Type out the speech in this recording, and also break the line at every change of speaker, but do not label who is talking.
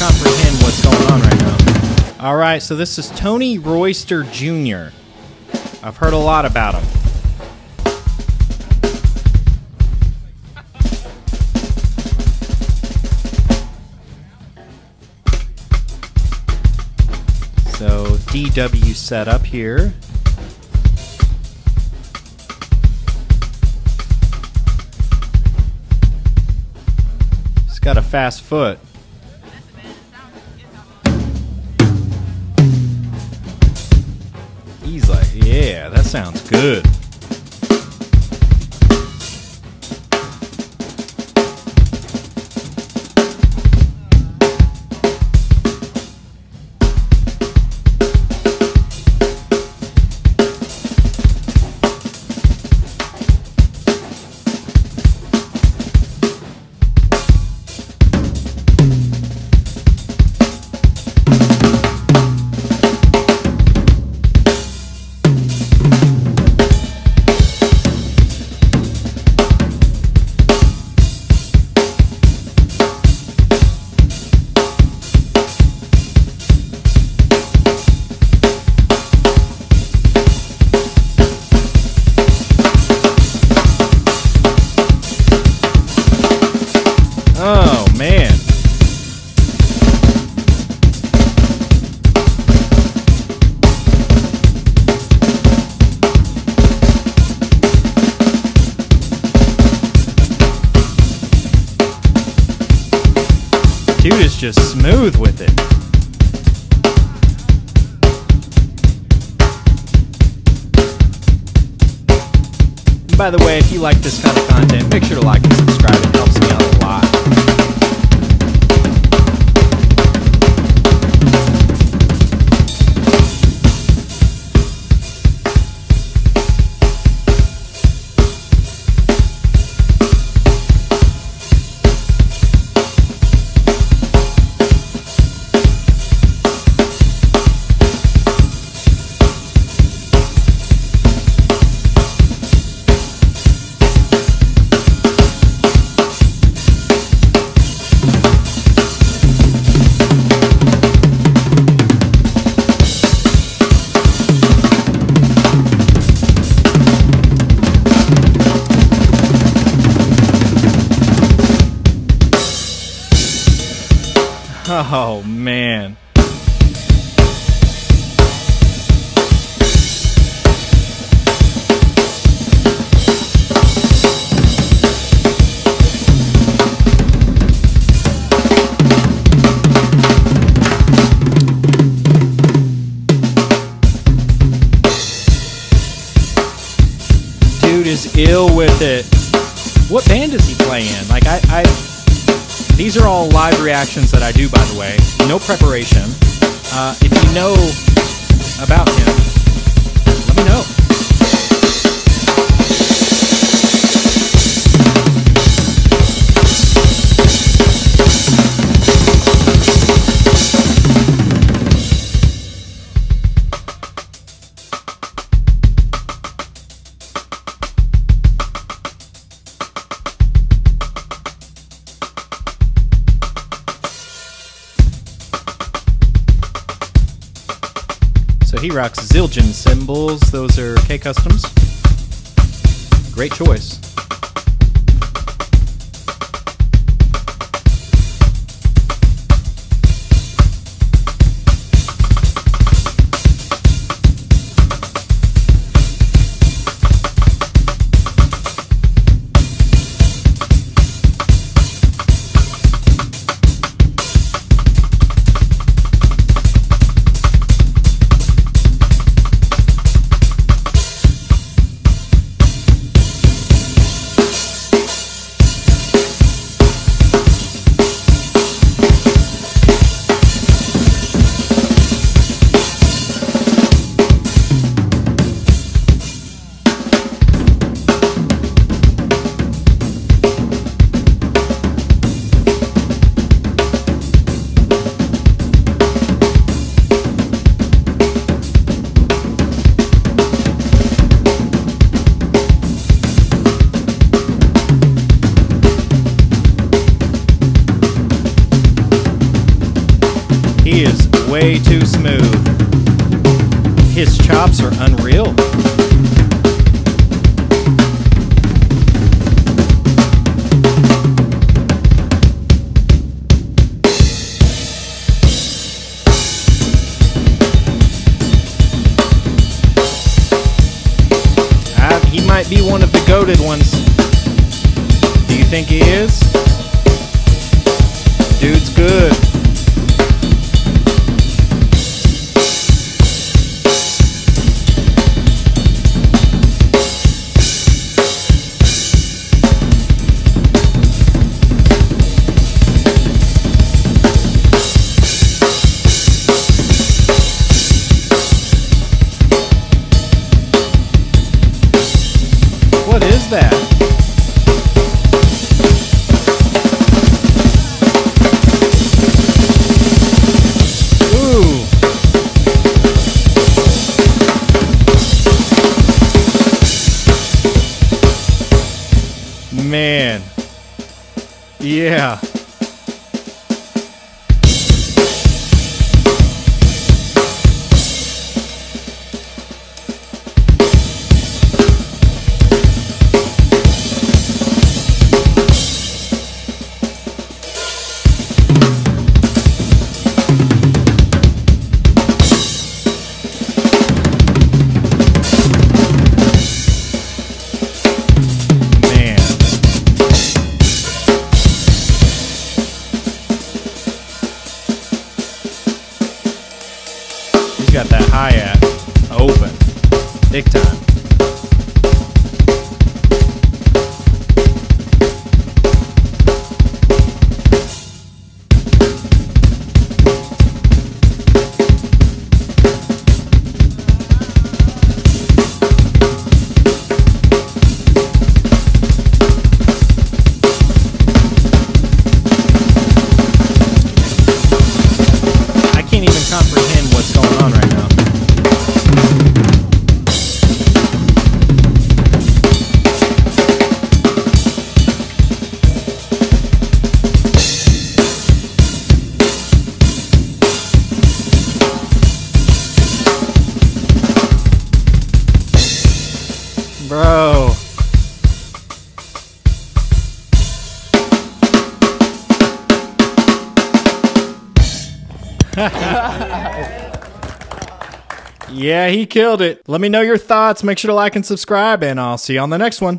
comprehend what's going on right now. All right, so this is Tony Royster Jr. I've heard a lot about him. So DW setup here. He's got a fast foot. That sounds good. Oh man. Dude is just smooth with it. By the way, if you like this kind of content, make sure to like Oh man. Dude is ill with it. What band is he playing? Like I, I these are all live reactions that I do, by the way. No preparation. Uh, if you know about him, let me know. He rocks Zildjian cymbals. Those are K Customs. Great choice. Way too smooth. His chops are unreal. Uh, he might be one of the goaded ones. Do you think he is? Dude's good. Man. Yeah. Yeah, he killed it. Let me know your thoughts. Make sure to like and subscribe, and I'll see you on the next one.